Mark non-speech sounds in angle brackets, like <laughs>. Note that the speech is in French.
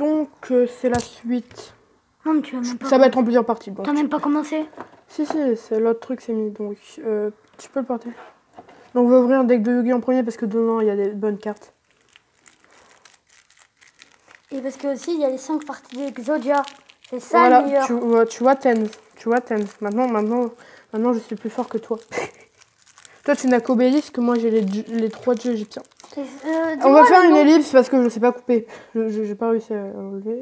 Donc, euh, c'est la suite? Non, mais tu as même pas. Ça va être en plusieurs parties. T'as même pas commencé? Si, si, c'est l'autre truc, c'est mis. Donc, euh, tu peux le porter. Donc, on va ouvrir un deck de Yu-Gi en premier parce que dedans, il y a des bonnes cartes. Et parce que aussi, il y a les 5 parties d'Exodia. C'est ça voilà, le meilleur. tu, vois- tu vois Tens. Tu vois Tens. Maintenant, maintenant, maintenant, je suis plus fort que toi. <laughs> toi, tu n'as qu'Obélisque, moi, j'ai les, les trois dieux égyptiens. Euh, On va faire une ellipse parce que je sais pas couper. Je j'ai pas réussi à enlever.